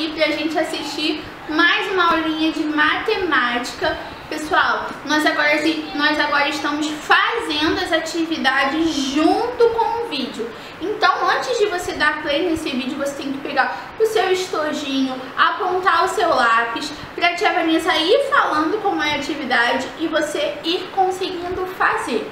aí pra gente assistir mais uma aulinha de matemática. Pessoal, nós agora, nós agora estamos fazendo as atividades junto com o vídeo. Então, antes de você dar play nesse vídeo, você tem que pegar o seu estojinho, apontar o seu lápis, pra tia Vanessa ir falando como é a atividade e você ir conseguindo fazer.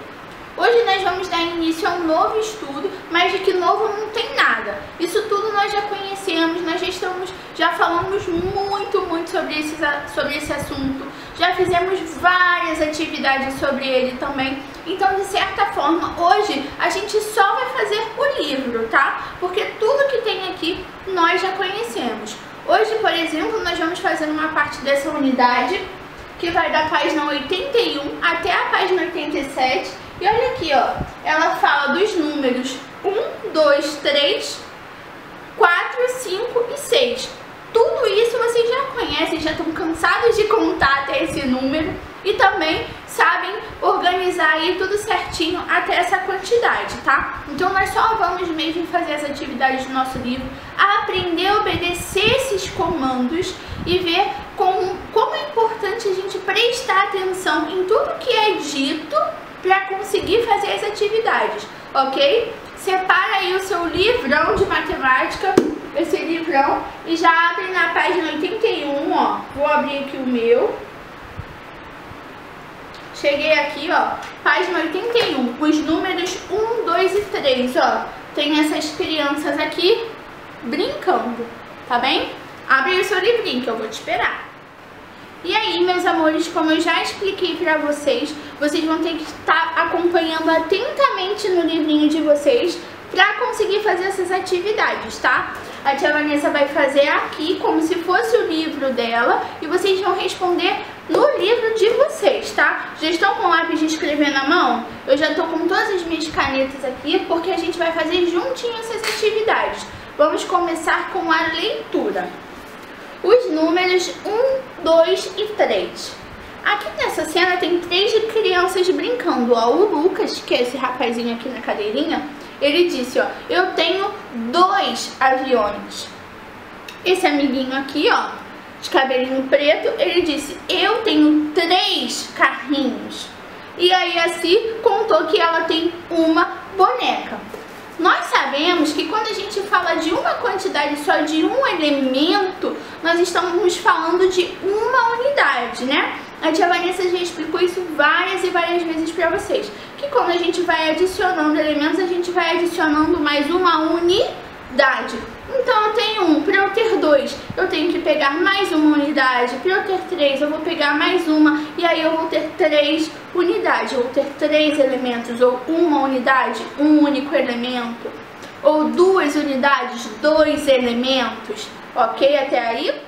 Hoje nós vamos dar início a um novo estudo, mas de que novo não tem nada. Isso tudo nós já conhecemos, nós já estamos, já falamos muito, muito sobre esse, sobre esse assunto. Já fizemos várias atividades sobre ele também. Então, de certa forma, hoje a gente só vai fazer o livro, tá? Porque tudo que tem aqui nós já conhecemos. Hoje, por exemplo, nós vamos fazer uma parte dessa unidade que vai da página 81 até a página 87 e olha aqui, ó, ela fala dos números 1, 2, 3, 4, 5 e 6. Tudo isso vocês já conhecem, já estão cansados de contar até esse número e também sabem organizar aí tudo certinho até essa quantidade, tá? Então nós só vamos mesmo fazer as atividades do nosso livro, aprender a obedecer esses comandos e ver como, como é importante a gente prestar atenção em tudo que é dito para conseguir fazer as atividades, ok? Separa aí o seu livrão de matemática, esse livrão, e já abre na página 81, ó. Vou abrir aqui o meu. Cheguei aqui, ó, página 81, os números 1, 2 e 3, ó. Tem essas crianças aqui brincando, tá bem? Abre o seu livrinho que eu vou te esperar. E aí, meus amores, como eu já expliquei pra vocês, vocês vão ter que estar acompanhando atentamente no livrinho de vocês pra conseguir fazer essas atividades, tá? A tia Vanessa vai fazer aqui como se fosse o livro dela e vocês vão responder no livro de vocês, tá? Já estão com lápis de escrever na mão? Eu já tô com todas as minhas canetas aqui porque a gente vai fazer juntinho essas atividades. Vamos começar com a leitura os números 1, 2 e 3. Aqui nessa cena tem três crianças brincando, ó. O Lucas, que é esse rapazinho aqui na cadeirinha, ele disse, ó, eu tenho dois aviões. Esse amiguinho aqui, ó, de cabelinho preto, ele disse, eu tenho três carrinhos. E aí a Si contou que ela tem uma boneca. Nós sabemos que quando a gente fala de uma quantidade só de um elemento, nós estamos falando de uma unidade, né? A tia Vanessa já explicou isso várias e várias vezes para vocês. Que quando a gente vai adicionando elementos, a gente vai adicionando mais uma unidade. Então eu tenho um, para eu ter dois, eu tenho que pegar mais uma unidade. Para eu ter três, eu vou pegar mais uma. E aí eu vou ter três unidades. Eu vou ter três elementos, ou uma unidade, um único elemento. Ou duas unidades, dois elementos. Ok até aí?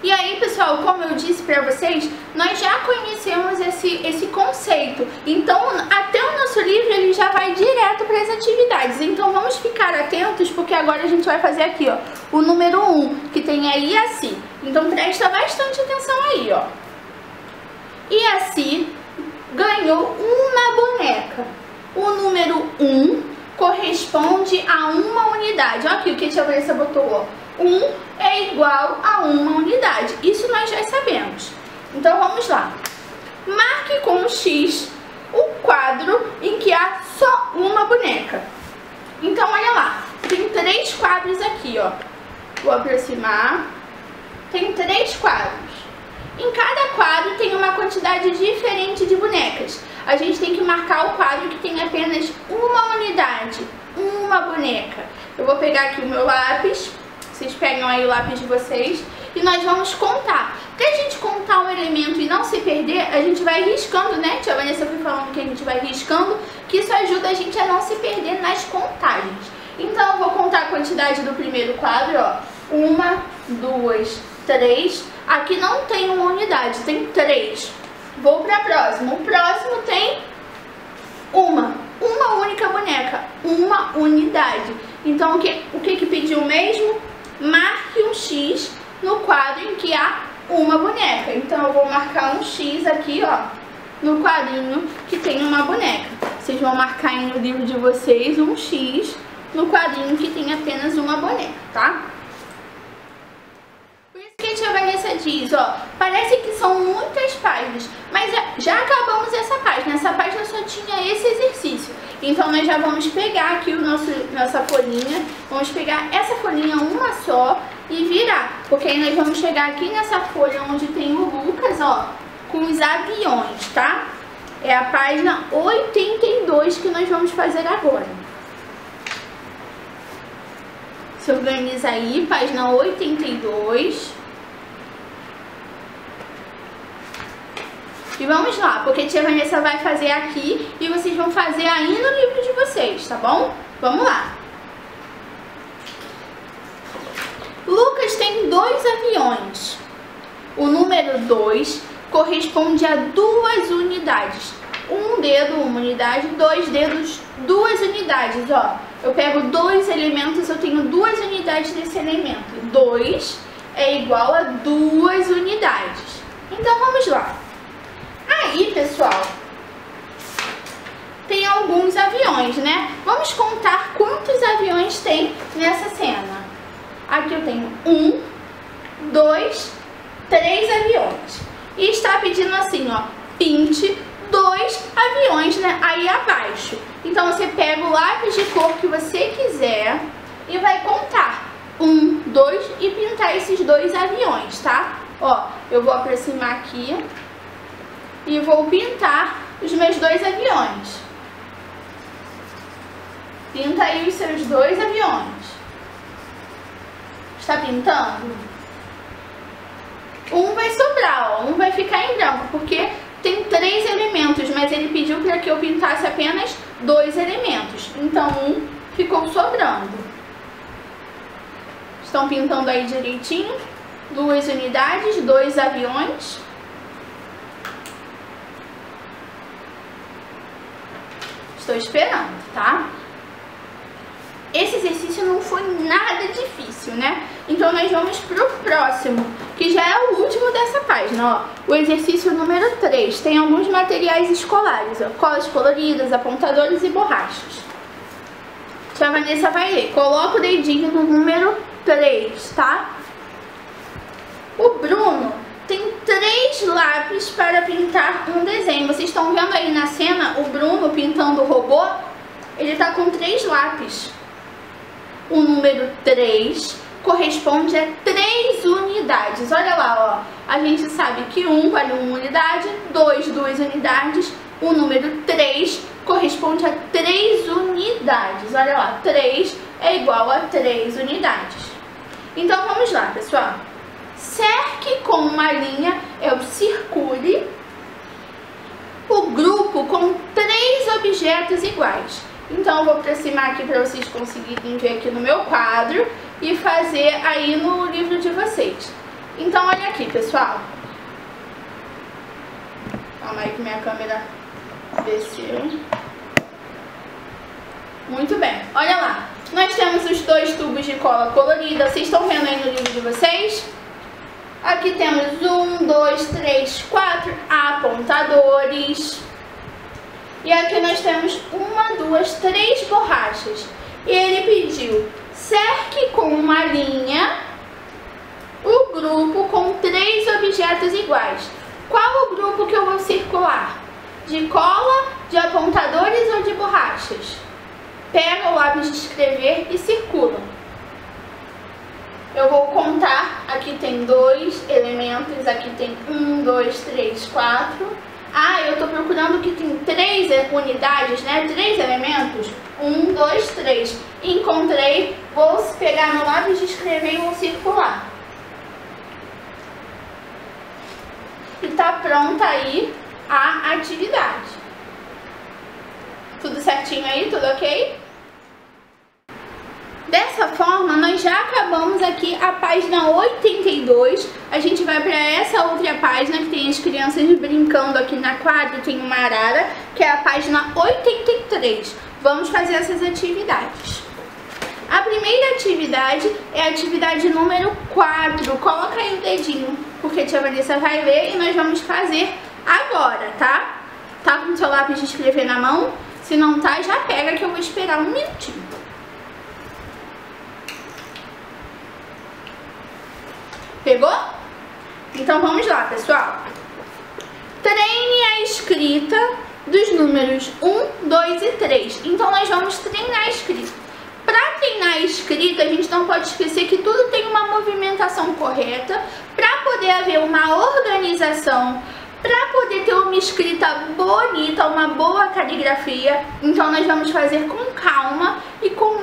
E aí, pessoal, como eu disse para vocês, nós já conhecemos esse, esse conceito. Então, até o nosso livro, ele já vai direto para as atividades. Então, vamos ficar atentos, porque agora a gente vai fazer aqui, ó, o número 1, que tem aí a Si. Então, presta bastante atenção aí, ó. E a Si ganhou uma boneca. O número 1 corresponde a uma unidade. Olha aqui o que a tia Vanessa botou, ó. 1 é igual a uma unidade. Isso nós já sabemos. Então vamos lá. Marque com um X o quadro em que há só uma boneca. Então olha lá, tem três quadros aqui, ó. Vou aproximar. Tem três quadros. Em cada quadro tem uma quantidade diferente de bonecas. A gente tem que marcar o quadro que tem apenas uma unidade, uma boneca. Eu vou pegar aqui o meu lápis vocês pegam aí o lápis de vocês e nós vamos contar. Pra gente contar um elemento e não se perder, a gente vai riscando, né? Tia Vanessa foi falando que a gente vai riscando, que isso ajuda a gente a não se perder nas contagens. Então eu vou contar a quantidade do primeiro quadro, ó. Uma, duas, três. Aqui não tem uma unidade, tem três. Vou pra próxima. O próximo tem uma, uma única boneca, uma unidade. Então o que, o que, que pediu mesmo? Marque um X no quadro em que há uma boneca. Então eu vou marcar um X aqui, ó, no quadrinho que tem uma boneca. Vocês vão marcar aí no livro de vocês um X no quadrinho que tem apenas uma boneca, tá? criança diz, ó, parece que são muitas páginas, mas já acabamos essa página, essa página só tinha esse exercício. Então nós já vamos pegar aqui o nosso, nossa folhinha, vamos pegar essa folhinha uma só e virar, porque aí nós vamos chegar aqui nessa folha onde tem o Lucas, ó, com os aviões, tá? É a página 82 que nós vamos fazer agora. Se organiza aí, página 82. E vamos lá, porque a tia Vanessa vai fazer aqui e vocês vão fazer aí no livro de vocês, tá bom? Vamos lá. Lucas tem dois aviões. O número 2 corresponde a duas unidades. Um dedo, uma unidade, dois dedos, duas unidades, ó. Eu pego dois elementos, eu tenho duas unidades desse elemento. 2 é igual a duas unidades. Então, vamos lá. Aí, pessoal, tem alguns aviões, né? Vamos contar quantos aviões tem nessa cena. Aqui eu tenho um, dois, três aviões. E está pedindo assim, ó, pinte dois aviões né, aí abaixo. Então você pega o lápis de cor que você quiser e vai contar. Um, dois e pintar esses dois aviões, tá? Ó, eu vou aproximar aqui e vou pintar os meus dois aviões. Pinta aí os seus dois aviões. Está pintando? Um vai sobrar, ó, um vai ficar em branco, porque tem três elementos, mas ele pediu para que eu pintasse apenas dois elementos. Então, um ficou sobrando. Estão pintando aí direitinho? Duas unidades, dois aviões. Estou esperando, tá? Esse exercício não foi nada difícil, né? Então nós vamos pro próximo, que já é o último dessa página, ó. O exercício número 3. Tem alguns materiais escolares, ó. Colas coloridas, apontadores e borrachas. Tia Vanessa vai ler. Coloca o dedinho no número 3, tá? O Bruno tem três lápis para pintar um desenho. Vocês estão vendo aí na cena o Bruno pintando o robô? Ele tá com três lápis. O número 3 corresponde a 3 unidades. Olha lá, ó. A gente sabe que 1 vale 1 unidade, 2, 2 unidades. O número 3 corresponde a 3 unidades. Olha lá, 3 é igual a 3 unidades. Então vamos lá, pessoal. Cerque com uma linha o circule o grupo com três objetos iguais. Então eu vou aproximar aqui para vocês conseguirem ver aqui no meu quadro e fazer aí no livro de vocês. Então olha aqui, pessoal. Calma aí que minha câmera desceu. Muito bem, olha lá. Nós temos os dois tubos de cola colorida. Vocês estão vendo aí no livro de vocês? Aqui temos um, dois, três, quatro apontadores. E aqui nós temos uma, duas, três borrachas. E ele pediu, cerque com uma linha o grupo com três objetos iguais. Qual o grupo que eu vou circular? De cola, de apontadores ou de borrachas? Pega o lápis de escrever e circula. Eu vou contar, aqui tem dois elementos, aqui tem um, dois, três, quatro ah, eu estou procurando que tem três unidades, né? Três elementos. Um, dois, três. Encontrei. Vou pegar meu lápis de escrever e vou circular. E tá pronta aí a atividade. Tudo certinho aí? Tudo ok? Dessa forma, nós já acabamos aqui a página 82. A gente vai para essa outra página que tem as crianças brincando aqui na quadra, tem uma arara, que é a página 83. Vamos fazer essas atividades. A primeira atividade é a atividade número 4. Coloca aí o dedinho, porque a tia Vanessa vai ler e nós vamos fazer agora, tá? Tá com o seu lápis de escrever na mão? Se não tá, já pega que eu vou esperar um minutinho. Pegou? Então vamos lá, pessoal. Treine a escrita dos números 1, 2 e 3. Então nós vamos treinar a escrita. Para treinar a escrita, a gente não pode esquecer que tudo tem uma movimentação correta para poder haver uma organização, para poder ter uma escrita bonita, uma boa caligrafia. Então nós vamos fazer com calma e com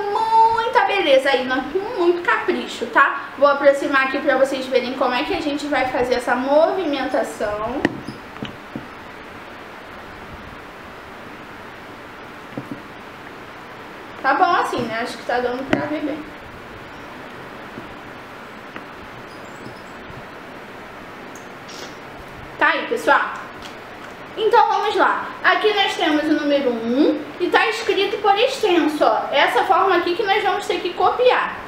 beleza aí, com muito capricho, tá? Vou aproximar aqui para vocês verem como é que a gente vai fazer essa movimentação. Tá bom assim, né? Acho que tá dando pra ver bem. Tá aí, pessoal? Então vamos lá. Aqui nós temos o número 1 e tá escrito por extenso, ó. Essa forma aqui que nós vamos ter que copiar.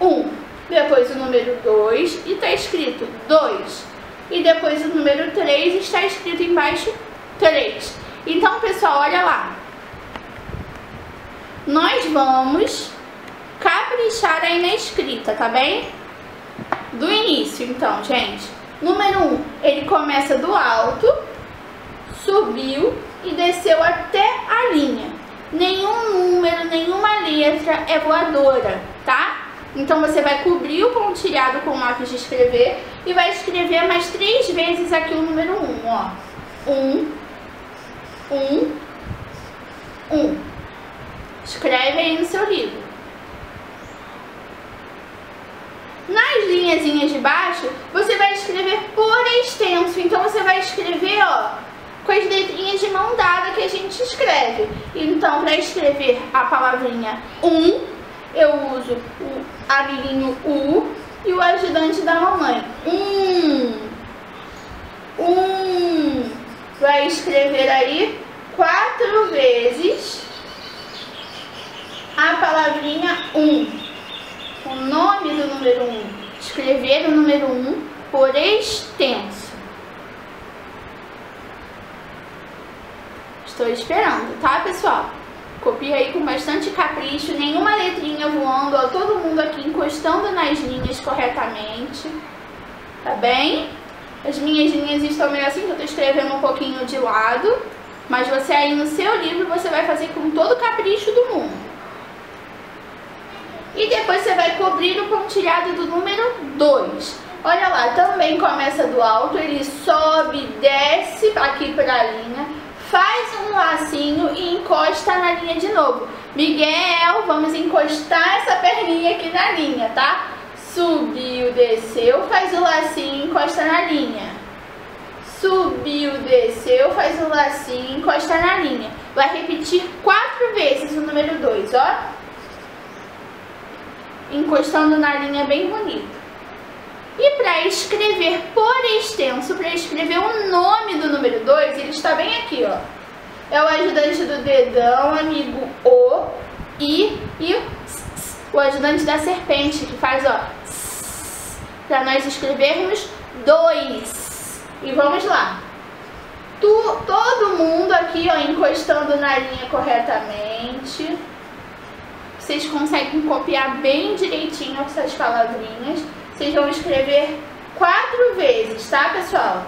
1, depois o número 2 e tá escrito 2. E depois o número 3 está escrito embaixo 3. Então, pessoal, olha lá nós vamos caprichar aí na escrita, tá bem? Do início, então, gente. Número 1, um, ele começa do alto, subiu e desceu até a linha. Nenhum número, nenhuma letra é voadora, tá? Então você vai cobrir o pontilhado com o lápis de escrever e vai escrever mais três vezes aqui o número 1, um, ó. 1, um, 1, um, 1. Um. Escreve aí no seu livro. Nas linhazinhas de baixo, você vai escrever por extenso. Então, você vai escrever, ó, com as letrinhas de mão dada que a gente escreve. Então, para escrever a palavrinha um, eu uso o amiguinho U e o ajudante da mamãe. Um. Um. Vai escrever aí quatro vezes a palavrinha 1, um, o nome do número 1, um, escrever o número 1 um por extenso. Estou esperando, tá, pessoal? Copia aí com bastante capricho, nenhuma letrinha voando, ó, todo mundo aqui encostando nas linhas corretamente, tá bem? As minhas linhas estão meio assim, que eu estou escrevendo um pouquinho de lado, mas você aí no seu livro, você vai fazer com todo o capricho do mundo. E depois você vai cobrir o pontilhado do número 2. Olha lá, também começa do alto, ele sobe, desce aqui para a linha, faz um lacinho e encosta na linha de novo. Miguel, vamos encostar essa perninha aqui na linha, tá? Subiu, desceu, faz o lacinho, encosta na linha. Subiu, desceu, faz o lacinho, encosta na linha. Vai repetir quatro vezes o número 2, ó encostando na linha bem bonito. E para escrever por extenso, para escrever do número 2, ele está bem aqui, ó. É o ajudante do dedão, amigo O, I e o ajudante da serpente, que faz, ó, para nós escrevermos dois. E vamos lá. Tu, todo mundo aqui, ó, encostando na linha corretamente vocês conseguem copiar bem direitinho essas palavrinhas. Vocês vão escrever quatro vezes, tá, pessoal?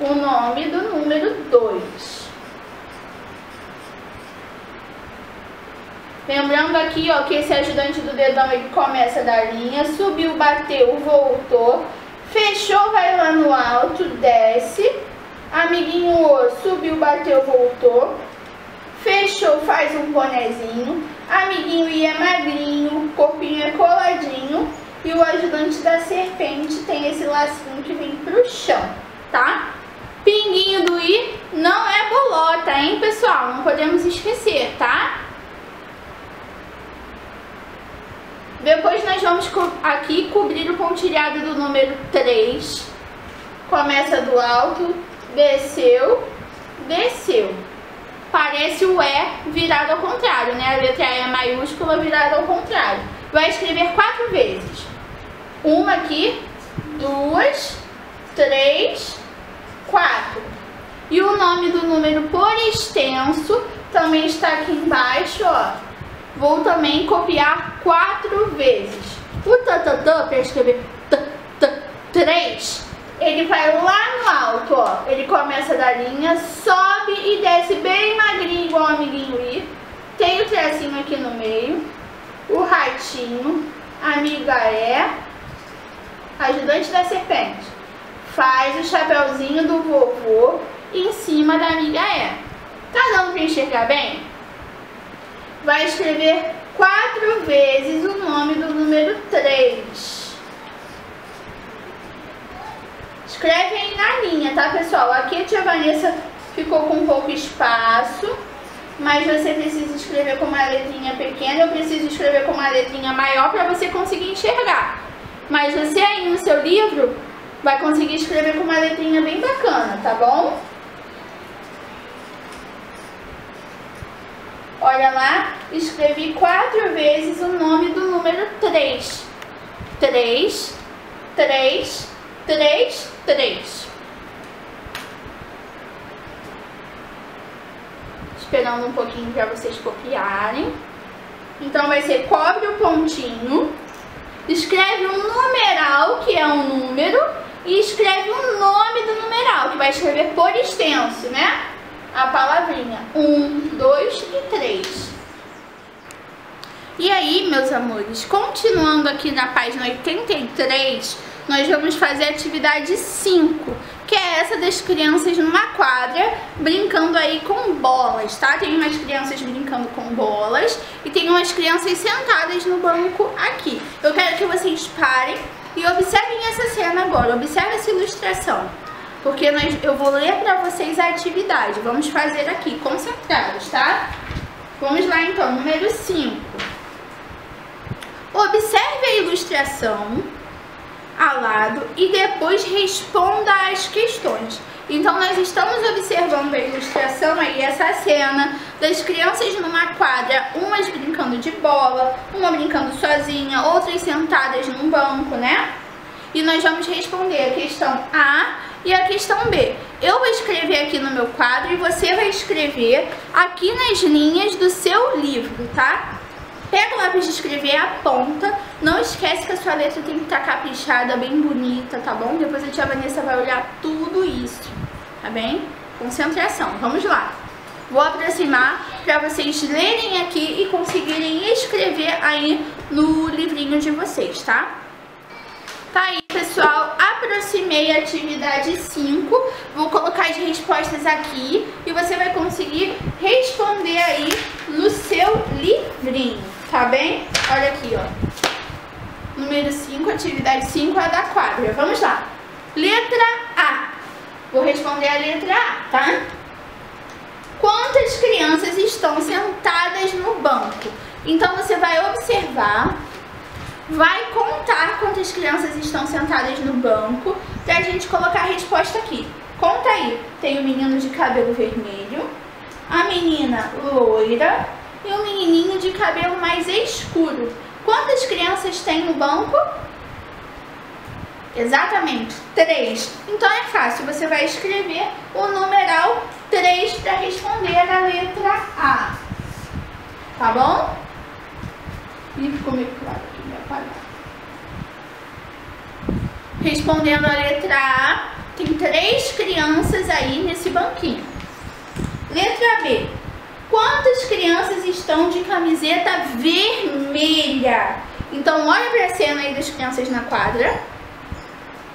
O nome do número 2. Lembrando aqui, ó, que esse ajudante do dedão, ele começa da linha, subiu, bateu, voltou, fechou, vai lá no alto, desce, amiguinho O, subiu, bateu, voltou, Fechou, faz um bonezinho. Amiguinho I é magrinho, corpinho é coladinho. E o ajudante da serpente tem esse lacinho que vem pro chão, tá? Pinguinho do I não é bolota, hein, pessoal? Não podemos esquecer, tá? Depois nós vamos aqui cobrir o pontilhado do número 3. Começa do alto, desceu, desceu parece o E virado ao contrário, né? A letra E é maiúscula virada ao contrário. Vai escrever quatro vezes. Uma aqui, duas, três, quatro. E o nome do número por extenso também está aqui embaixo, ó. Vou também copiar quatro vezes. O tatatã para escrever t, t, 3, ele vai lá no alto, ó. Ele começa da linha, sobe e desce bem magrinho, igual o amiguinho I. Tem o tracinho aqui no meio, o ratinho, amiga é, ajudante da serpente. Faz o chapéuzinho do vovô em cima da amiga é. Tá dando pra enxergar bem? Vai escrever quatro vezes o nome do número 3. Escreve aí na linha, tá, pessoal? Aqui a tia Vanessa ficou com pouco espaço, mas você precisa escrever com uma letrinha pequena, eu preciso escrever com uma letrinha maior para você conseguir enxergar. Mas você aí no seu livro vai conseguir escrever com uma letrinha bem bacana, tá bom? Olha lá, escrevi quatro vezes o nome do número 3. 3, 3, 3, 3. Esperando um pouquinho para vocês copiarem. Então vai ser cobre o pontinho, escreve um numeral, que é um número, e escreve o nome do numeral, que vai escrever por extenso, né? a palavrinha. Um, dois e três. E aí, meus amores, continuando aqui na página 83, nós vamos fazer a atividade 5, que é essa das crianças numa quadra brincando aí com bolas, tá? Tem umas crianças brincando com bolas e tem umas crianças sentadas no banco aqui. Eu quero que vocês parem e observem essa cena agora, observe essa ilustração porque nós, eu vou ler para vocês a atividade. Vamos fazer aqui, concentrados, tá? Vamos lá então, número 5. Observe a ilustração ao lado e depois responda as questões. Então nós estamos observando a ilustração aí, essa cena das crianças numa quadra, umas brincando de bola, uma brincando sozinha, outras sentadas num banco, né? E nós vamos responder a questão A e a questão B. Eu vou escrever aqui no meu quadro e você vai escrever aqui nas linhas do seu livro, tá? Pega o lápis de escrever, aponta. Não esquece que a sua letra tem que estar caprichada, bem bonita, tá bom? Depois a tia Vanessa vai olhar tudo isso, tá bem? Concentração, vamos lá. Vou aproximar para vocês lerem aqui e conseguirem escrever aí no livrinho de vocês, tá? Tá aí, pessoal, aproximei a atividade 5, vou colocar as respostas aqui e você vai conseguir responder aí no seu livrinho, tá bem? Olha aqui, ó. Número 5, atividade 5 é da quadra. Vamos lá. Letra A. Vou responder a letra A, tá? Quantas crianças estão sentadas no banco? Então você vai observar vai contar quantas crianças estão sentadas no banco pra gente colocar a resposta aqui. Conta aí. Tem o menino de cabelo vermelho, a menina loira e o menininho de cabelo mais escuro. Quantas crianças tem no banco? Exatamente, três. Então é fácil, você vai escrever o numeral 3 para responder a letra A. Tá bom? E ficou meio claro. Respondendo a letra A, tem três crianças aí nesse banquinho. Letra B. Quantas crianças estão de camiseta vermelha? Então, olha para a cena aí das crianças na quadra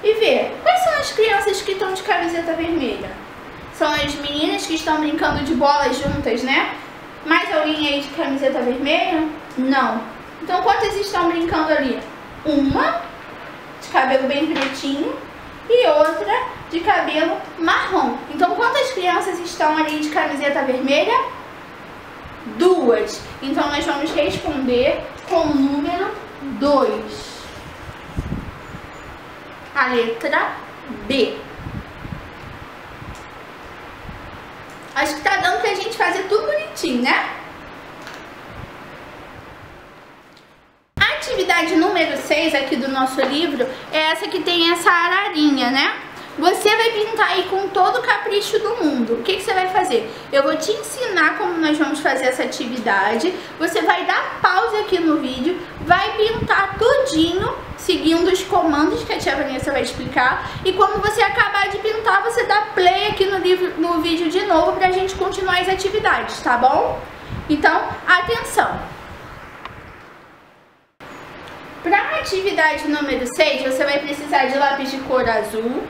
e vê quais são as crianças que estão de camiseta vermelha. São as meninas que estão brincando de bolas juntas, né? Mais alguém aí de camiseta vermelha? Não. Então, quantas estão brincando ali? Uma de cabelo bem pretinho e outra de cabelo marrom. Então, quantas crianças estão ali de camiseta vermelha? Duas. Então, nós vamos responder com o número 2. A letra B. Acho que tá dando pra gente fazer tudo bonitinho, né? Atividade número 6 aqui do nosso livro é essa que tem essa ararinha, né? Você vai pintar aí com todo o capricho do mundo. O que, que, você vai fazer? Eu vou te ensinar como nós vamos fazer essa atividade. Você vai dar pause aqui no vídeo, vai pintar tudinho seguindo os comandos que a tia Vanessa vai explicar. E quando você acabar de pintar, você dá play aqui no, livro, no vídeo de novo pra gente continuar as atividades, tá bom? Então, atenção! Para a atividade número 6, você vai precisar de lápis de cor azul,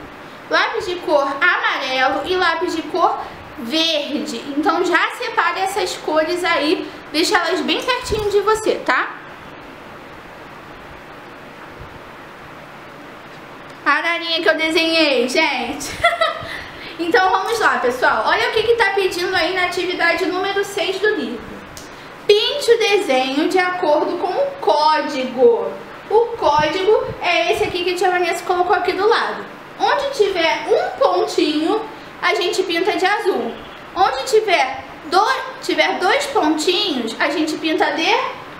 lápis de cor amarelo e lápis de cor verde. Então já separe essas cores aí, deixa elas bem pertinho de você, tá? A ararinha que eu desenhei, gente. então vamos lá, pessoal. Olha o que que tá pedindo aí na atividade número 6 do livro. Pinte o desenho de acordo com o código. O código é esse aqui que a tia Vanessa colocou aqui do lado. Onde tiver um pontinho, a gente pinta de azul. Onde tiver, tiver dois pontinhos, a gente pinta de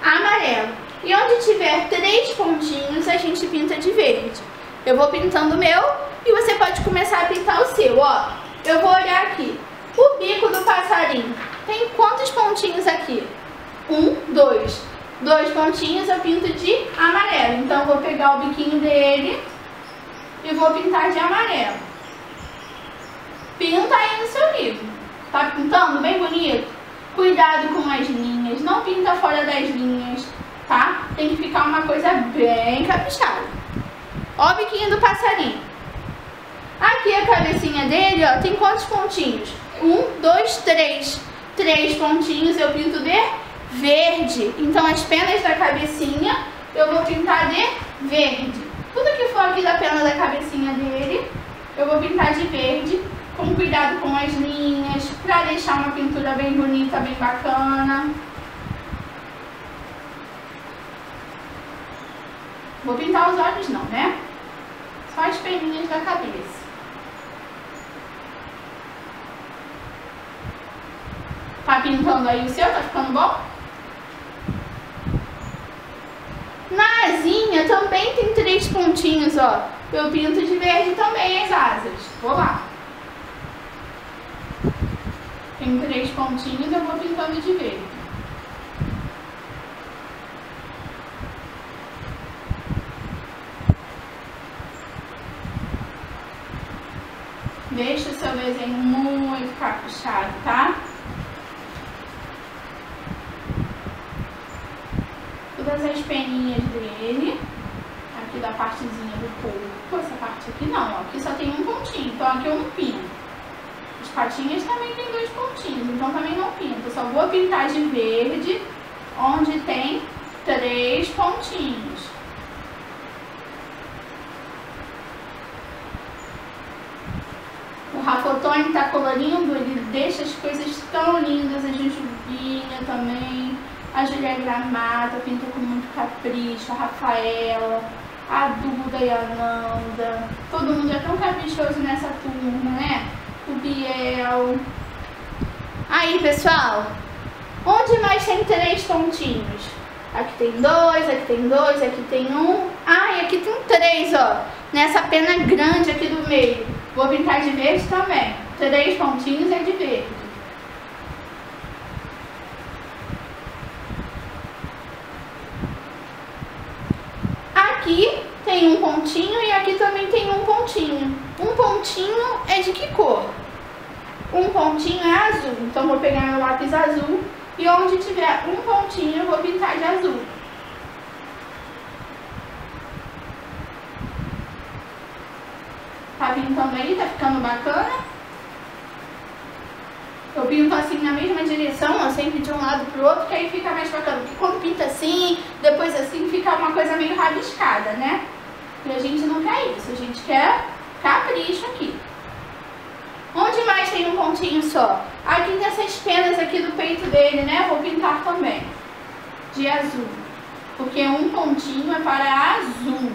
amarelo. E onde tiver três pontinhos, a gente pinta de verde. Eu vou pintando o meu e você pode começar a pintar o seu, ó. Eu vou olhar aqui. O bico do passarinho tem quantos pontinhos aqui? Um, dois. Dois pontinhos eu pinto de amarelo. Então, vou pegar o biquinho dele e vou pintar de amarelo. Pinta aí no seu livro. Tá pintando bem bonito? Cuidado com as linhas, não pinta fora das linhas, tá? Tem que ficar uma coisa bem caprichada. Ó o biquinho do passarinho. Aqui a cabecinha dele, ó, tem quantos pontinhos? Um, dois, três. Três pontinhos eu pinto de verde. Então as penas da cabecinha eu vou pintar de verde. Tudo que for aqui da pena da cabecinha dele, eu vou pintar de verde, com cuidado com as linhas, pra deixar uma pintura bem bonita, bem bacana. Vou pintar os olhos não, né? Só as peninhas da cabeça. Tá pintando aí o seu? Tá ficando bom? Na asinha também tem três pontinhos, ó. Eu pinto de verde também as asas. Vou lá. Tem três pontinhos, eu vou pintando de verde. Deixa o seu desenho muito caprichado, tá? Todas as peninhas dele, aqui da partezinha do corpo, essa parte aqui não, ó, aqui só tem um pontinho, então aqui eu não pinto. As patinhas também tem dois pontinhos, então também não pinto, eu só vou pintar de verde, onde tem três pontinhos. O Rafotone tá colorindo, ele deixa as coisas tão lindas, a jujubinha também a Julia Gramata pintou com muito capricho, a Rafaela, a Duda e a Nanda. Todo mundo é tão caprichoso nessa turma, né? O Biel. Aí, pessoal, onde mais tem três pontinhos? Aqui tem dois, aqui tem dois, aqui tem um. Ah, e aqui tem três, ó. Nessa pena grande aqui do meio. Vou pintar de verde também. Três pontinhos é de verde. aqui tem um pontinho e aqui também tem um pontinho. Um pontinho é de que cor? Um pontinho é azul, então vou pegar meu lápis azul e onde tiver um pontinho eu vou pintar de azul. Tá pintando aí? Tá ficando bacana? Eu pinto assim na mesma direção, ó, sempre de um lado pro outro, que aí fica mais bacana. Porque quando pinta assim, depois assim, fica uma coisa meio rabiscada, né? E a gente não quer isso, a gente quer capricho aqui. Onde mais tem um pontinho só? Aqui nessas penas aqui do peito dele, né? Vou pintar também. De azul. Porque um pontinho é para azul.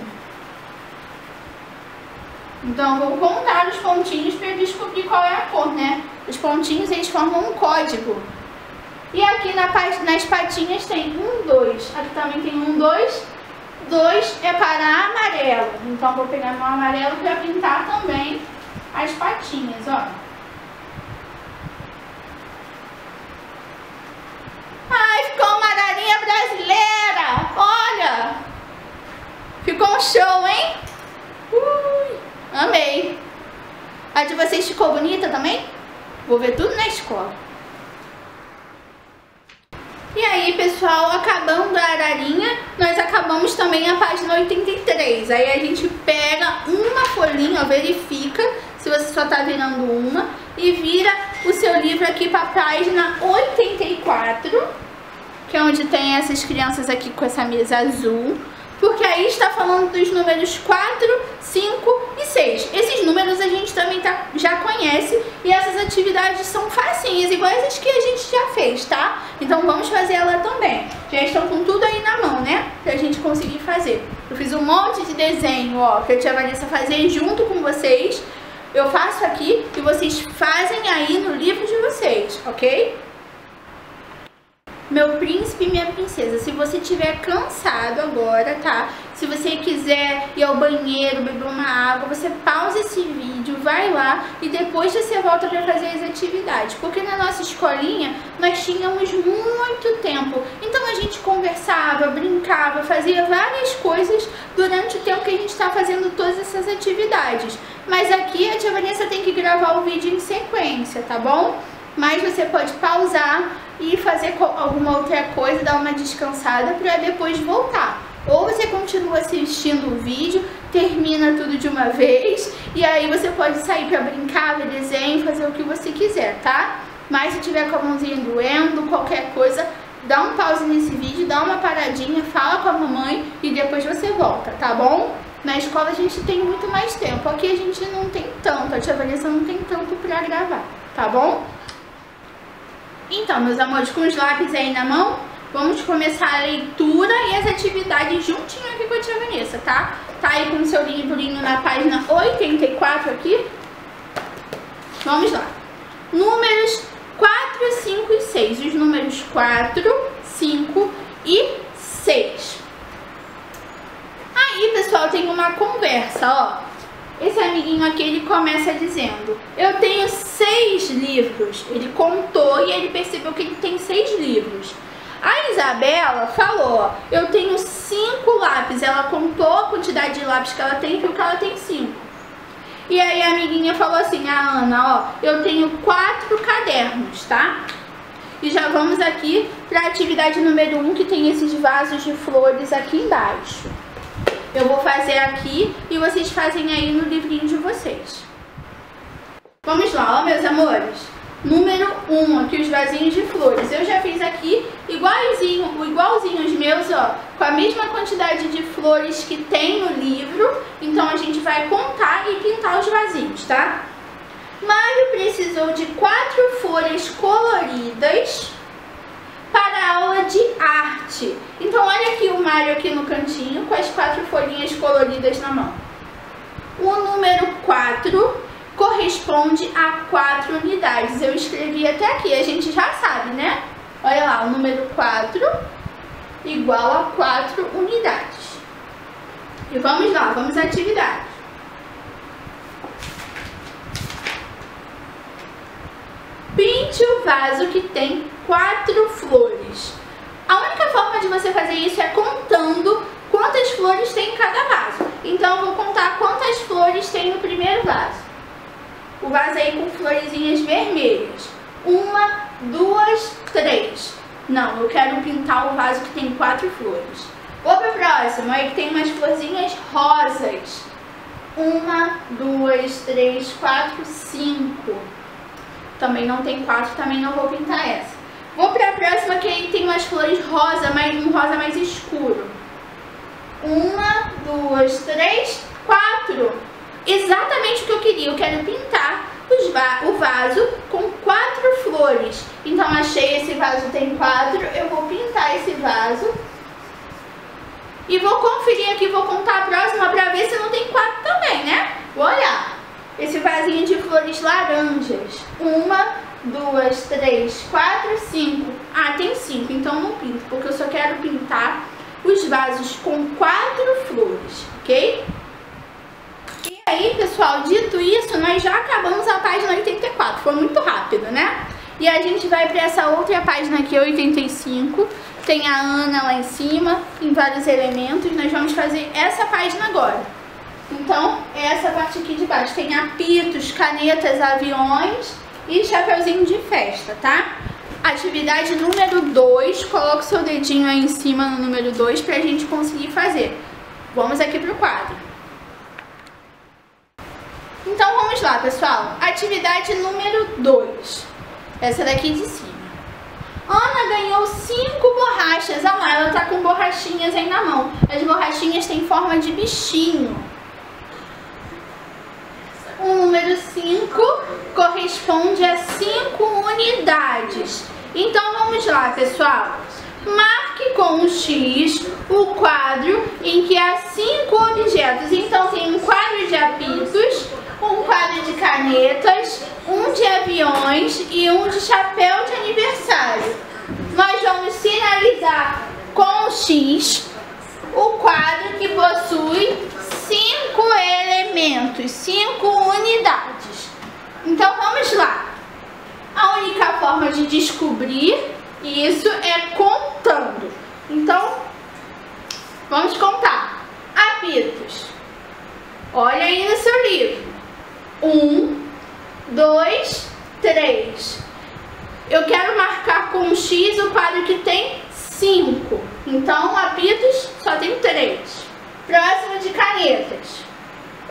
Então, vou contar os pontinhos para descobrir qual é a cor, né? Os pontinhos, eles formam um código. E aqui na, nas patinhas tem um, dois. Aqui também tem um, dois. Dois é para amarelo. Então, vou pegar meu amarelo para pintar também as patinhas, ó. Ai, ficou uma ararinha brasileira! Olha! Ficou um show, hein? Ui, amei. A de vocês ficou bonita também? Vou ver tudo na escola. E aí, pessoal, acabando a ararinha, nós acabamos também a página 83. Aí a gente pega uma folhinha, ó, verifica se você só tá virando uma, e vira o seu livro aqui para a página 84, que é onde tem essas crianças aqui com essa mesa azul porque aí está falando dos números 4, 5 6. Esses números a gente também tá, já conhece e essas atividades são facinhas, iguais as que a gente já fez, tá? Então vamos fazer ela também. Já estão com tudo aí na mão, né? Pra gente conseguir fazer. Eu fiz um monte de desenho, ó, que a tia Vanessa fazer junto com vocês. Eu faço aqui e vocês fazem aí no livro de vocês, ok? Meu príncipe e minha princesa, se você estiver cansado agora, tá? Se você quiser ir ao banheiro, beber uma água, você pausa esse vídeo, vai lá e depois você volta para fazer as atividades. Porque na nossa escolinha nós tínhamos muito tempo. Então a gente conversava, brincava, fazia várias coisas durante o tempo que a gente está fazendo todas essas atividades. Mas aqui a tia Vanessa tem que gravar o vídeo em sequência, tá bom? Mas você pode pausar e fazer alguma outra coisa, dar uma descansada para depois voltar. Ou você continua assistindo o vídeo, termina tudo de uma vez e aí você pode sair para brincar, ver desenho, fazer o que você quiser, tá? Mas se tiver com a mãozinha doendo, qualquer coisa, dá um pause nesse vídeo, dá uma paradinha, fala com a mamãe e depois você volta, tá bom? Na escola a gente tem muito mais tempo, aqui a gente não tem tanto, a tia Vanessa não tem tanto pra gravar, tá bom? Então, meus amores, com os lápis aí na mão, vamos começar a leitura e as atividades juntinho aqui com a tia Vanessa, tá? Tá aí com o seu livrinho na página 84 aqui. Vamos lá. Números 4, 5 e 6. Os números 4, 5 e 6. Aí, pessoal, tem uma conversa, ó. Esse amiguinho aqui, ele começa dizendo, eu tenho seis livros. Ele contou e ele percebeu que ele tem seis livros. A Isabela falou, eu tenho cinco lápis. Ela contou a quantidade de lápis que ela tem e viu que ela tem cinco. E aí a amiguinha falou assim, a Ana, ó, eu tenho quatro cadernos, tá? E já vamos aqui para a atividade número um, que tem esses vasos de flores aqui embaixo. Eu vou fazer aqui e vocês fazem aí no livrinho de vocês. Vamos lá, ó, meus amores. Número 1, um, aqui os vasinhos de flores. Eu já fiz aqui igualzinho, igualzinho os meus, ó, com a mesma quantidade de flores que tem no livro. Então a gente vai contar e pintar os vasinhos, tá? Mário precisou de quatro folhas coloridas para a aula de arte. Então olha aqui o Mário aqui no cantinho com as quatro folhinhas coloridas na mão. O número 4 corresponde a quatro unidades. Eu escrevi até aqui, a gente já sabe, né? Olha lá, o número 4 igual a quatro unidades. E vamos lá, vamos à atividade. Pinte o vaso que tem quatro flores. A única forma de você fazer isso é contando quantas flores tem em cada vaso. Então eu vou contar quantas flores tem no primeiro vaso. O vaso aí com florezinhas vermelhas. Uma, duas, três. Não, eu quero pintar o vaso que tem quatro flores. Vou para o próximo, aí que tem umas florzinhas rosas. Uma, duas, três, quatro, cinco. Também não tem quatro, também não vou pintar essa. Vou para a próxima que tem umas flores rosa, mas um rosa mais escuro. Uma, duas, três, quatro. Exatamente o que eu queria. Eu quero pintar va o vaso com quatro flores. Então achei esse vaso tem quatro, eu vou pintar esse vaso. E vou conferir aqui, vou contar a próxima para ver se não tem quatro também, né? Vou olhar. Esse vasinho de flores laranjas. Uma, duas, três, quatro, cinco. Ah, tem cinco, então não pinto, porque eu só quero pintar os vasos com quatro flores, ok? E aí, pessoal, dito isso, nós já acabamos a página 84. Foi muito rápido, né? E a gente vai para essa outra página aqui, 85, tem a Ana lá em cima, em vários elementos. Nós vamos fazer essa página agora. Então, é essa parte aqui de baixo tem apitos, canetas, aviões e chapeuzinho de festa, tá? Atividade número 2, coloca o seu dedinho aí em cima no número 2 pra gente conseguir fazer. Vamos aqui pro quadro. Então vamos lá, pessoal. Atividade número 2. Essa daqui de cima. Ana ganhou 5 borrachas. Lá, ela tá com borrachinhas aí na mão. As borrachinhas têm forma de bichinho. O número 5 corresponde a 5 unidades. Então vamos lá, pessoal. Marque com um X o quadro em que há cinco objetos. Então tem um quadro de apitos, um quadro de canetas, um de aviões e um de chapéu de aniversário. Nós vamos sinalizar com X o quadro que possui cinco elementos, cinco unidades. Então vamos lá. A única forma de descobrir isso é contando. Então, vamos contar. Apitos. Olha aí no seu livro. Um, dois, três. Eu quero marcar com X o quadro que tem cinco. Então, apitos só tem três. Próximo de canetas.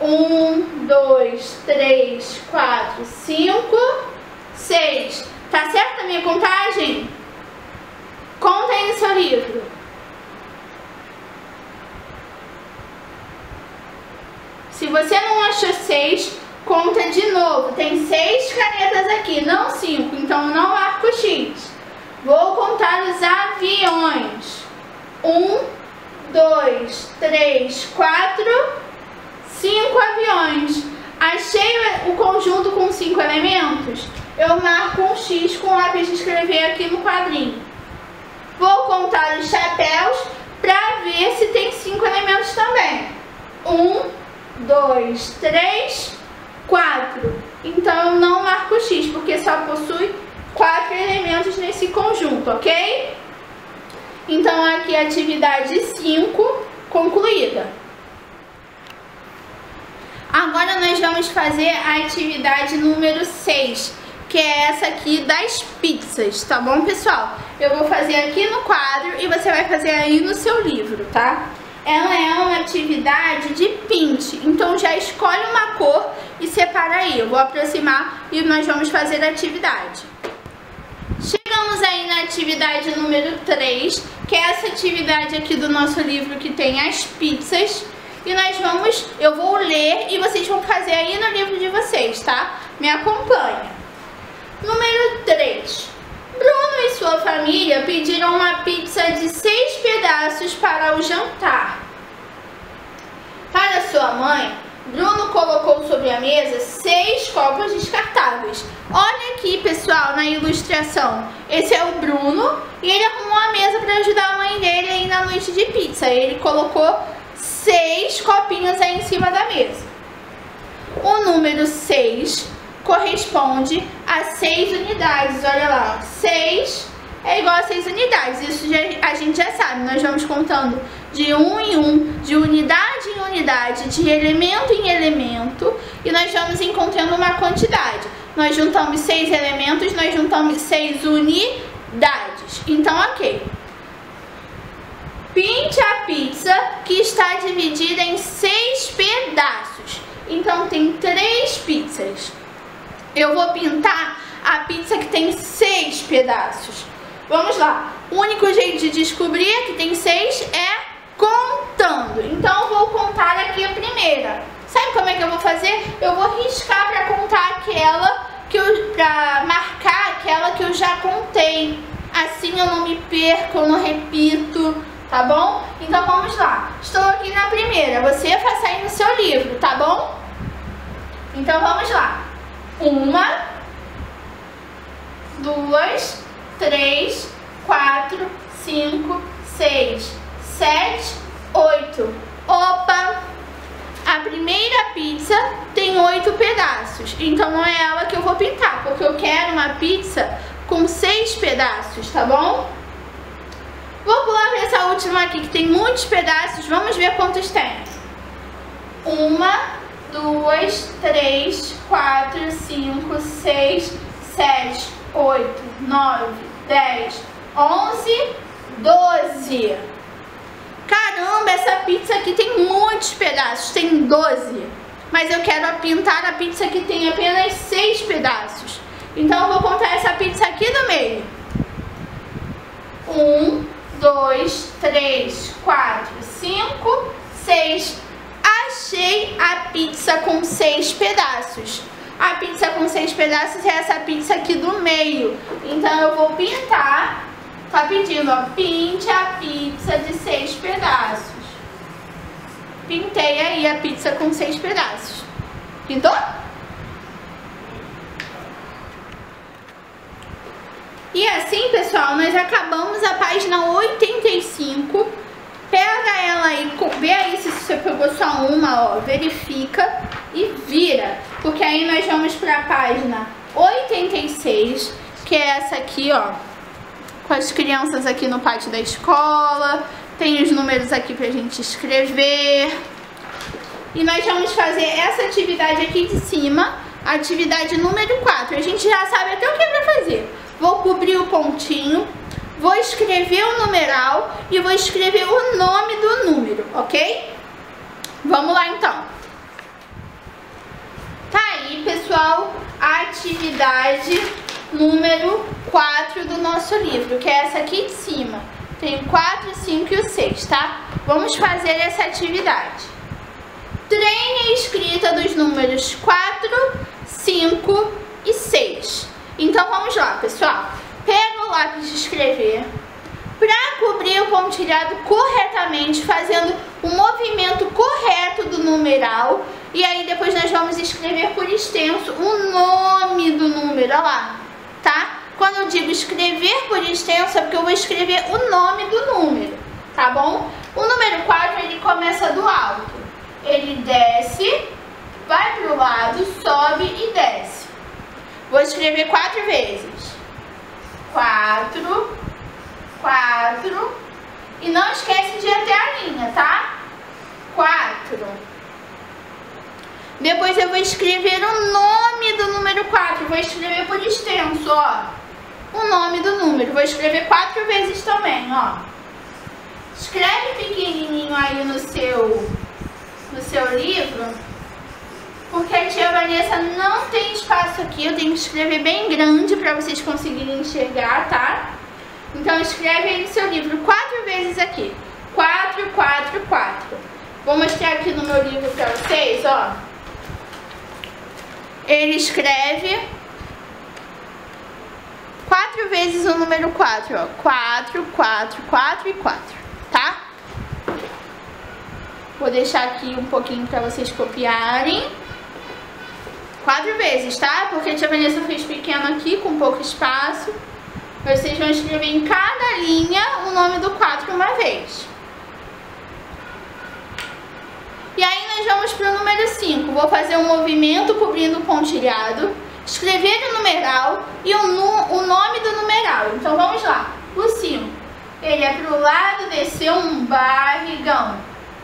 Um, dois, três, quatro, cinco, seis. Tá certo a minha contagem? Conta aí no seu livro. Se você não achou seis, conta de novo. Tem seis canetas aqui, não cinco. Então não marco X. Vou contar os aviões. Um, dois, três, quatro, cinco aviões. Achei o conjunto com cinco elementos? Eu marco um X com o lápis de escrever aqui no quadrinho. Vou contar os chapéus para ver se tem cinco elementos também. Um, dois, três, quatro. Então eu não marco X, porque só possui quatro elementos nesse conjunto, ok? Então aqui a atividade 5 concluída. Agora nós vamos fazer a atividade número 6 que é essa aqui das pizzas, tá bom, pessoal? Eu vou fazer aqui no quadro e você vai fazer aí no seu livro, tá? Ela é uma atividade de pinte, então já escolhe uma cor e separa aí. Eu vou aproximar e nós vamos fazer a atividade. Chegamos aí na atividade número 3, que é essa atividade aqui do nosso livro que tem as pizzas. E nós vamos, eu vou ler e vocês vão fazer aí no livro de vocês, tá? Me acompanha. Número 3. Bruno e sua família pediram uma pizza de seis pedaços para o jantar. Para sua mãe, Bruno colocou sobre a mesa seis copos descartáveis. Olha aqui, pessoal, na ilustração. Esse é o Bruno e ele arrumou a mesa para ajudar a mãe dele aí na noite de pizza. Ele colocou seis copinhos aí em cima da mesa. O número 6 corresponde a 6 unidades. Olha lá, 6 é igual a 6 unidades. Isso já, a gente já sabe. Nós vamos contando de um em um, de unidade em unidade, de elemento em elemento. E nós vamos encontrando uma quantidade. Nós juntamos 6 elementos, nós juntamos 6 unidades. Então, ok. Pinte a pizza que está dividida em 6 pedaços. Então, tem 3 pizzas. Eu vou pintar a pizza que tem seis pedaços. Vamos lá. O único jeito de descobrir que tem seis é contando. Então vou contar aqui a primeira. Sabe como é que eu vou fazer? Eu vou riscar para contar aquela que eu para marcar aquela que eu já contei. Assim eu não me perco, eu não repito, tá bom? Então vamos lá. Estou aqui na primeira. Você faça aí no seu livro, tá bom? Então vamos lá. Uma, duas, três, quatro, cinco, seis, sete, oito. Opa! A primeira pizza tem oito pedaços, então não é ela que eu vou pintar, porque eu quero uma pizza com seis pedaços, tá bom? Vou pular para essa última aqui que tem muitos pedaços. Vamos ver quantos tem. Uma, duas, três, quatro, cinco, seis, sete, oito, nove, dez, onze, doze. Caramba, essa pizza aqui tem muitos pedaços, tem 12. Mas eu quero pintar a pizza que tem apenas 6 pedaços. Então eu vou contar essa pizza aqui no meio. 1, 2, 3, 4, 5, 6. Achei a pizza com 6 pedaços. A pizza com 6 pedaços é essa pizza aqui do meio. Então eu vou pintar Tá pedindo, ó, pinte a pizza de seis pedaços. Pintei aí a pizza com seis pedaços. Pintou? E assim, pessoal, nós acabamos a página 85. Pega ela aí, vê aí se você pegou só uma, ó, verifica e vira. Porque aí nós vamos para a página 86, que é essa aqui, ó com as crianças aqui no pátio da escola. Tem os números aqui pra gente escrever. E nós vamos fazer essa atividade aqui de cima, atividade número 4. A gente já sabe até o que é pra fazer. Vou cobrir o pontinho, vou escrever o numeral e vou escrever o nome do número, ok? Vamos lá então. Tá aí, pessoal, a atividade número 4 do nosso livro, que é essa aqui de cima. Tem o 4, 5 e o 6, tá? Vamos fazer essa atividade. Treine a escrita dos números 4, 5 e 6. Então vamos lá, pessoal. Pega o lápis de escrever. Para cobrir o pontilhado corretamente, fazendo o movimento correto do numeral. E aí depois nós vamos escrever por extenso o nome do número. Olha lá tá? Quando eu digo escrever por extenso, é porque eu vou escrever o nome do número, tá bom? O número 4, ele começa do alto. Ele desce, vai pro lado, sobe e desce. Vou escrever quatro vezes. Quatro, quatro. E não esquece de ir até a linha, tá? Quatro. Depois eu vou escrever o nome do número 4. Vou escrever por extenso, ó. O nome do número. Vou escrever quatro vezes também, ó. Escreve pequenininho aí no seu, no seu livro. Porque a tia Vanessa não tem espaço aqui. Eu tenho que escrever bem grande para vocês conseguirem enxergar, tá? Então escreve aí no seu livro quatro vezes aqui. Quatro, quatro, quatro. Vou mostrar aqui no meu livro para vocês, ó ele escreve quatro vezes o número 4, ó. 4, 4, 4 e 4, tá? Vou deixar aqui um pouquinho para vocês copiarem. Quatro vezes, tá? Porque a tia Vanessa fez pequeno aqui, com pouco espaço. Vocês vão escrever em cada linha o nome do 4 uma vez. E aí nós vamos para o número 5. Vou fazer um movimento cobrindo o pontilhado, escrever o numeral e o, nu, o nome do numeral. Então vamos lá. O 5. Ele é para o lado, desceu um barrigão.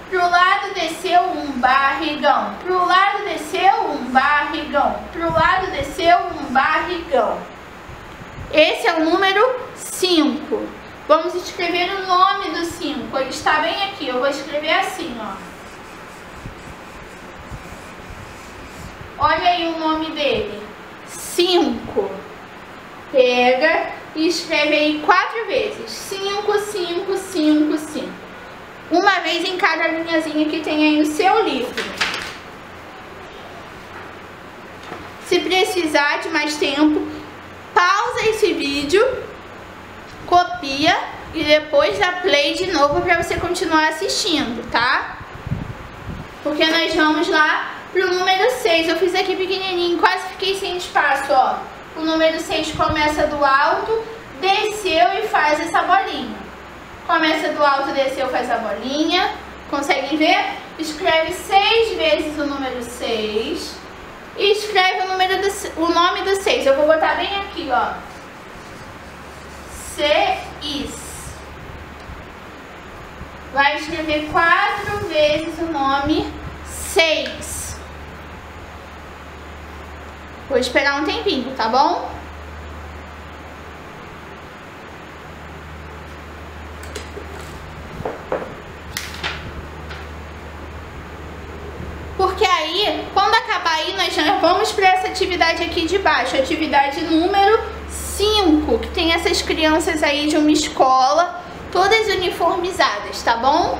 Para o lado desceu um barrigão. Para o lado desceu um barrigão. Para o lado desceu um barrigão. Esse é o número 5. Vamos escrever o nome do 5. Ele está bem aqui. Eu vou escrever assim, ó. Olha aí o nome dele. Cinco. Pega e escreve aí quatro vezes. Cinco, cinco, cinco, cinco. Uma vez em cada linhazinha que tem aí no seu livro. Se precisar de mais tempo, pausa esse vídeo, copia e depois dá play de novo para você continuar assistindo, tá? Porque nós vamos lá Pro número 6, eu fiz aqui pequenininho, quase fiquei sem espaço, ó. O número 6 começa do alto, desceu e faz essa bolinha. Começa do alto, desceu, faz a bolinha. Conseguem ver? Escreve seis vezes o número 6. E escreve o, número do, o nome do 6. Eu vou botar bem aqui, ó. Seis. vai escrever quatro vezes o nome 6. Vou esperar um tempinho, tá bom? Porque aí, quando acabar aí, nós já vamos para essa atividade aqui de baixo, atividade número 5, que tem essas crianças aí de uma escola, todas uniformizadas, tá bom?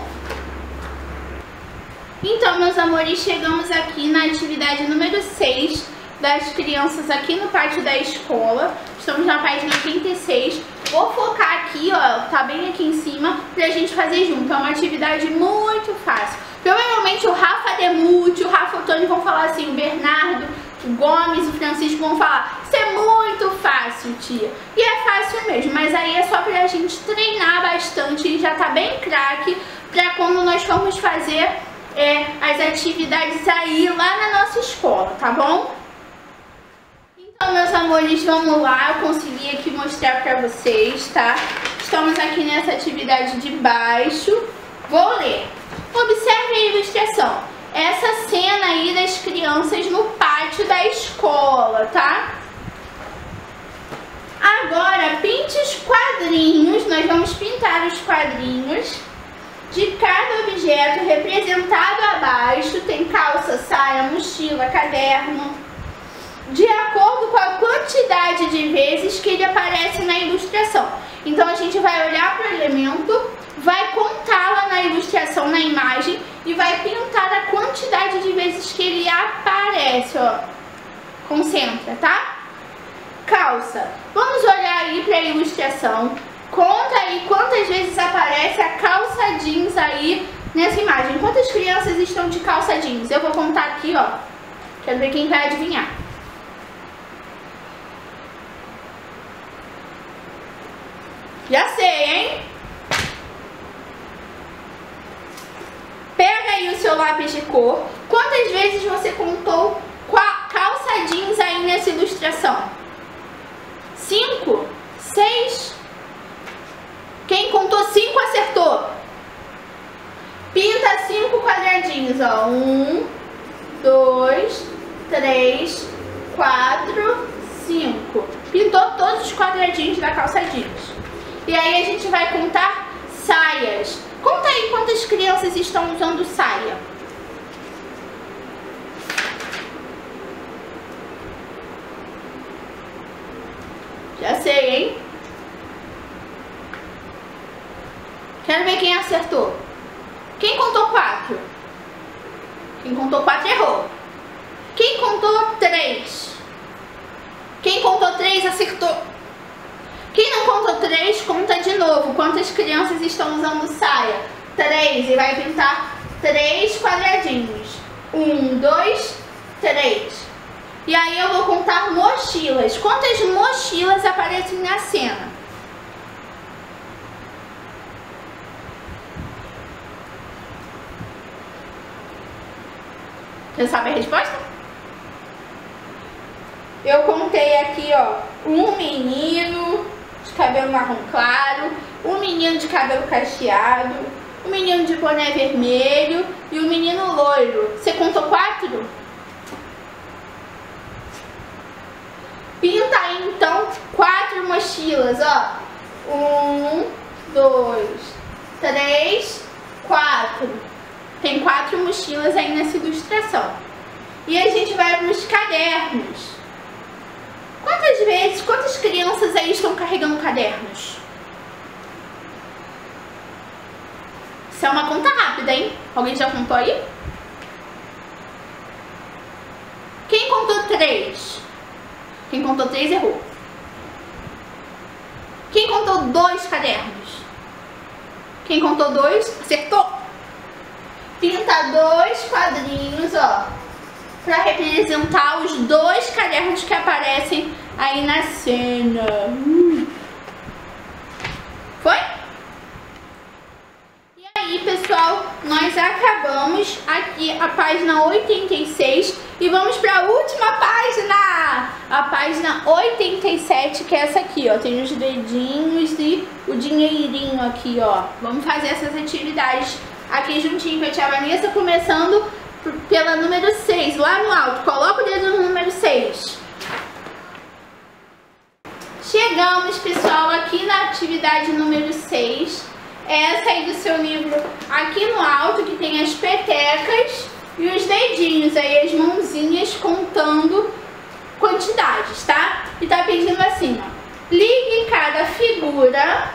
Então, meus amores, chegamos aqui na atividade número 6 das crianças aqui no pátio da escola. Estamos na página 36. Vou focar aqui, ó, tá bem aqui em cima, pra gente fazer junto. É uma atividade muito fácil. Provavelmente o Rafa Demuti, o Rafa Otônio vão falar assim, o Bernardo, o Gomes, o Francisco vão falar, isso é muito fácil, tia. E é fácil mesmo, mas aí é só pra gente treinar bastante e já tá bem craque pra quando nós formos fazer é, as atividades aí lá na nossa escola, tá bom? Então, meus amores, vamos lá, eu consegui aqui mostrar pra vocês, tá? Estamos aqui nessa atividade de baixo, vou ler. Observe a ilustração. Essa cena aí das crianças no pátio da escola, tá? Agora, pinte os quadrinhos. Nós vamos pintar os quadrinhos de cada objeto representado abaixo. Tem calça, saia, mochila, caderno. De acordo com a quantidade de vezes que ele aparece na ilustração. Então, a gente vai olhar para o elemento vai contá-la na ilustração, na imagem, e vai pintar a quantidade de vezes que ele aparece, ó. Concentra, tá? Calça. Vamos olhar aí para a ilustração. Conta aí quantas vezes aparece a calça jeans aí nessa imagem. Quantas crianças estão de calça jeans? Eu vou contar aqui, ó. Quero ver quem vai adivinhar. Já sei, hein? Pega aí o seu lápis de cor. Quantas vezes você contou calça jeans aí nessa ilustração? Cinco? Seis? Quem contou cinco acertou. Pinta cinco quadradinhos, ó. Um, dois, três, quatro, cinco. Pintou todos os quadradinhos da calça jeans. E aí a gente vai contar saias. Conta aí quantas crianças estão usando saia. Já sei, hein? Quero ver quem acertou. Quem contou quatro? Quem contou quatro errou. Quem contou três? Quem contou três acertou. Quem não contou três, conta de novo. Quantas crianças estão usando saia? Três. E vai pintar três quadradinhos. Um, dois, três. E aí eu vou contar mochilas. Quantas mochilas aparecem na cena? Você sabe a resposta? Eu contei aqui, ó, um menino, de cabelo marrom claro, um menino de cabelo cacheado, um menino de boné vermelho e um menino loiro. Você contou quatro? Pinta aí então quatro mochilas, ó. Um, dois, três, quatro. Tem quatro mochilas aí nessa ilustração. E a gente vai para os cadernos. Quantas vezes, quantas crianças aí estão carregando cadernos? Isso é uma conta rápida, hein? Alguém já contou aí? Quem contou três? Quem contou três errou. Quem contou dois cadernos? Quem contou dois acertou. Pinta dois quadrinhos, ó para representar os dois cadernos que aparecem aí na cena. Foi? E aí, pessoal, nós acabamos acabamos aqui a página 86 e vamos para a última página, a página 87, que é essa aqui, ó. Tem os dedinhos e o dinheirinho aqui, ó. Vamos fazer essas atividades aqui juntinho com a tia Vanessa, começando pela número 6, lá no alto. Coloca o dedo no número 6. Chegamos, pessoal, aqui na atividade número 6. Essa aí do seu livro, aqui no alto, que tem as petecas e os dedinhos, aí as mãozinhas contando quantidades, tá? E tá pedindo assim, ó. Ligue cada figura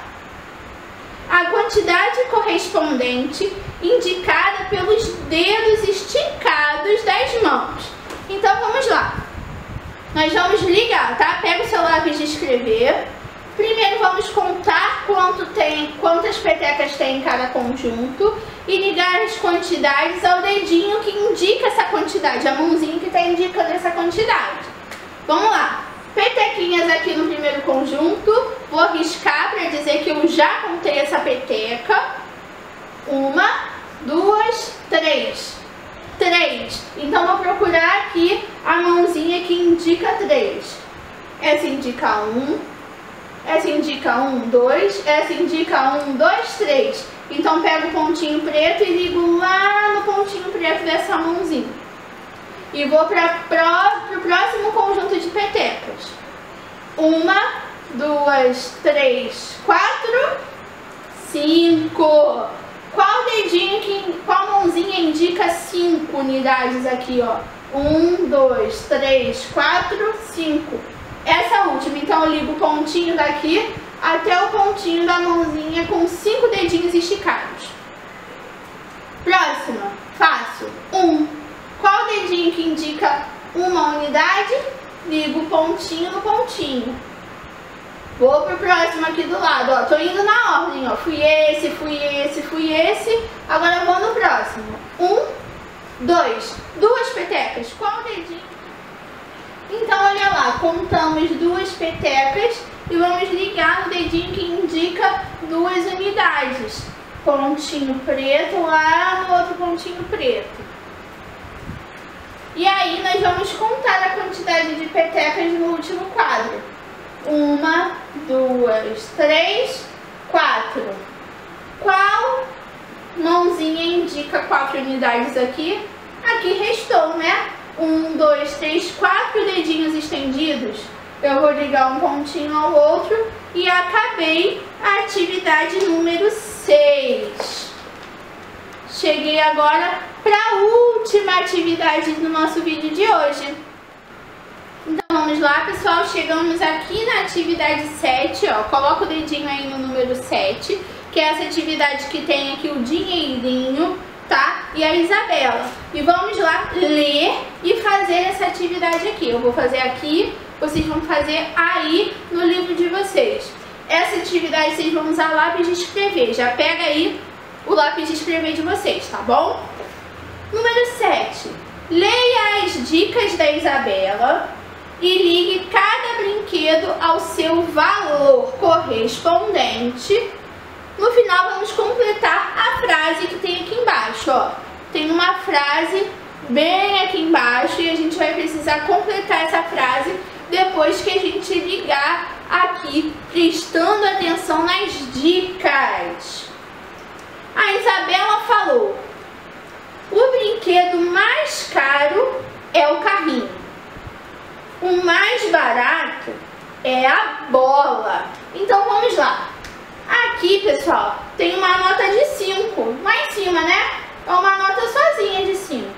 a quantidade correspondente indicada pelos dedos esticados das mãos. Então vamos lá. Nós vamos ligar, tá? Pega o seu lápis de escrever. Primeiro vamos contar quanto tem, quantas petecas tem em cada conjunto e ligar as quantidades ao dedinho que indica essa quantidade, a mãozinha que está indicando essa quantidade. Vamos lá. Petequinhas aqui no primeiro conjunto. Vou riscar para dizer que eu já contei essa peteca. Uma, duas, três. Três. Então, vou procurar aqui a mãozinha que indica três. Essa indica um. Essa indica um, dois. Essa indica um, dois, três. Então, pego o pontinho preto e ligo lá no pontinho preto dessa mãozinha. E vou para o próximo conjunto de petecas. Uma, duas, três, quatro, cinco. Qual dedinho, qual mãozinha indica cinco unidades aqui, ó? Um, dois, três, quatro, cinco. Essa última, então eu ligo o pontinho daqui até o pontinho da mãozinha com cinco dedinhos esticados. Próxima, fácil. Um. Qual dedinho que indica uma unidade? Ligo o pontinho no pontinho. Vou pro próximo aqui do lado, ó. Tô indo na ordem, ó. Fui esse, fui esse, fui esse. Agora vou no próximo. Um, dois. Duas petecas. Qual dedinho? Então, olha lá. Contamos duas petecas e vamos ligar no dedinho que indica duas unidades. Pontinho preto lá no outro pontinho preto. E aí nós vamos contar a quantidade de petecas no último quadro. Uma, duas, três, quatro. Qual mãozinha indica quatro unidades aqui? Aqui restou, né? Um, dois, três, quatro dedinhos estendidos. Eu vou ligar um pontinho ao outro e acabei a atividade número 6. Cheguei agora para a última atividade do nosso vídeo de hoje. Então vamos lá, pessoal, chegamos aqui na atividade 7, ó, coloca o dedinho aí no número 7, que é essa atividade que tem aqui o dinheirinho, tá? E a Isabela. E vamos lá ler e fazer essa atividade aqui. Eu vou fazer aqui, vocês vão fazer aí no livro de vocês. Essa atividade vocês vão usar lápis de escrever, já pega aí o lápis de escrever de vocês, tá bom? Número 7. Leia as dicas da Isabela e ligue cada brinquedo ao seu valor correspondente. No final, vamos completar a frase que tem aqui embaixo, ó. Tem uma frase bem aqui embaixo e a gente vai precisar completar essa frase depois que a gente ligar aqui, prestando atenção nas dicas. A Isabela falou, o brinquedo mais caro é o carrinho. O mais barato é a bola. Então vamos lá. Aqui, pessoal, tem uma nota de 5. Lá em cima, né? É uma nota sozinha de 5.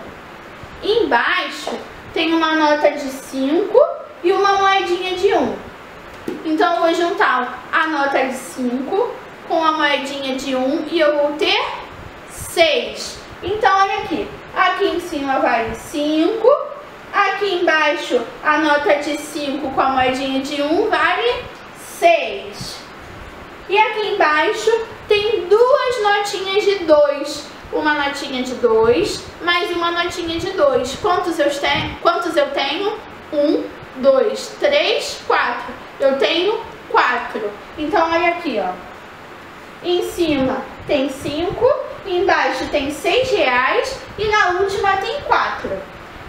Embaixo tem uma nota de 5 e uma moedinha de 1. Um. Então vou juntar a nota de 5 com a moedinha de 1 um, e eu vou ter 6. Então, olha aqui. Aqui em cima vale 5. Aqui embaixo, a nota de 5 com a moedinha de 1 um vale 6. E aqui embaixo tem duas notinhas de 2. Uma notinha de 2, mais uma notinha de 2. Quantos eu tenho? Quantos eu tenho? 1, 2, 3, 4. Eu tenho 4. Então, olha aqui, ó. Em cima tem 5 embaixo tem seis reais e na última tem quatro.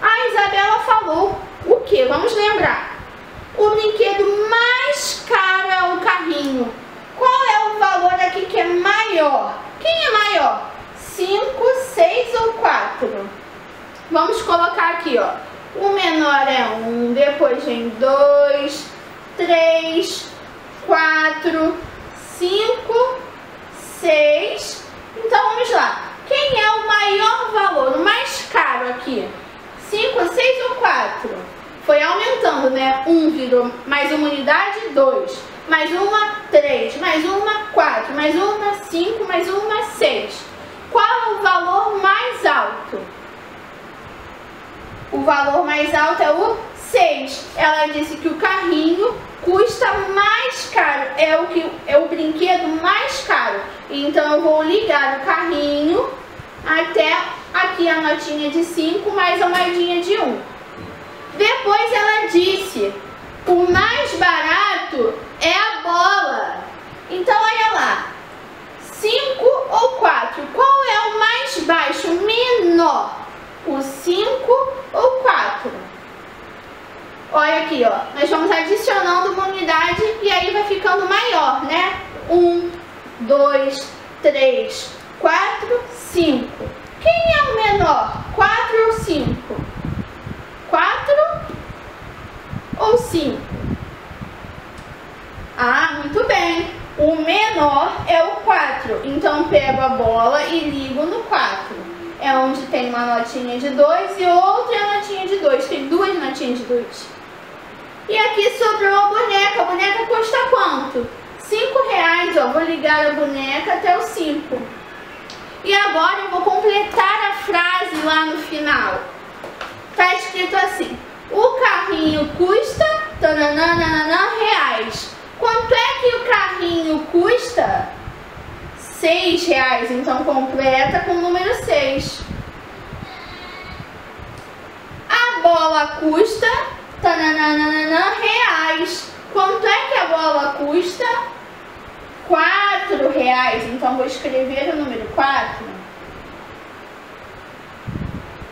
A Isabela falou o que? Vamos lembrar. O brinquedo mais caro é o carrinho. Qual é o valor aqui que é maior? Quem é maior? 5, 6 ou 4? Vamos colocar aqui, ó. O menor é 1, um, depois vem 2, 3, 4, 5, 6. Então vamos lá. Quem é o maior valor, o mais caro aqui? 5, 6 ou 4? Foi aumentando, né? 1 um virou mais uma unidade, 2. Mais uma, 3. Mais uma, 4. Mais uma, 5. Mais uma, 6. Qual é o valor mais alto? O valor mais alto é o 6. Ela disse que o carrinho custa mais caro, é o, que, é o brinquedo mais caro. Então eu vou ligar o carrinho até aqui a notinha de 5 mais a moedinha de 1. Um. Depois ela disse, o mais barato é a bola. Então olha lá, 5 ou 4, qual é o mais baixo, menor? O 5 ou 4? Olha aqui, ó. Nós vamos adicionando uma unidade e aí vai ficando maior, né? 1, 2, 3, 4, 5. Quem é o menor? 4 ou 5? 4 ou 5? Ah, muito bem. O menor é o 4. Então pego a bola e ligo no 4. É onde tem uma notinha de 2 e outra notinha de 2. Tem duas notinhas de 2. E aqui sobrou a boneca. A boneca custa quanto? 5 reais, ó. Vou ligar a boneca até o 5. E agora eu vou completar a frase lá no final. Tá escrito assim. O carrinho custa tananana, reais. Quanto é que o carrinho custa? 6 reais. Então completa com o número 6. A bola custa tananana, reais. Quanto é que a bola custa? 4 reais. Então vou escrever o número 4.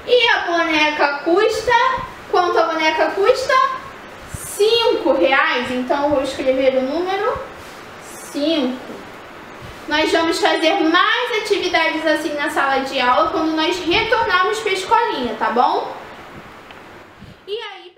E a boneca custa? Quanto a boneca custa? 5 reais. Então vou escrever o número 5. Nós vamos fazer mais atividades assim na sala de aula quando nós retornarmos para a escolinha, tá bom?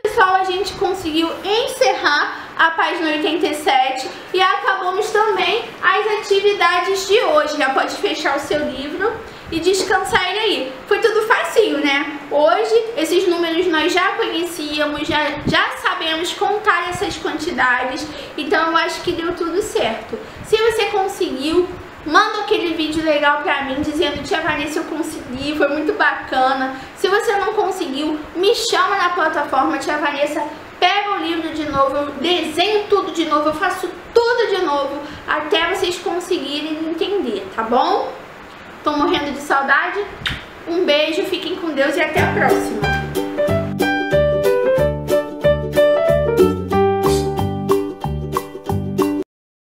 Pessoal, a gente conseguiu encerrar a página 87 e acabamos também as atividades de hoje. Já pode fechar o seu livro e descansar ele aí. Foi tudo facinho, né? Hoje, esses números nós já conhecíamos, já, já sabemos contar essas quantidades, então eu acho que deu tudo certo. Se você conseguiu, Manda aquele vídeo legal pra mim dizendo Tia Vanessa eu consegui, foi muito bacana. Se você não conseguiu, me chama na plataforma Tia Vanessa, pega o livro de novo, eu desenho tudo de novo, eu faço tudo de novo até vocês conseguirem entender, tá bom? Tô morrendo de saudade. Um beijo, fiquem com Deus e até a próxima.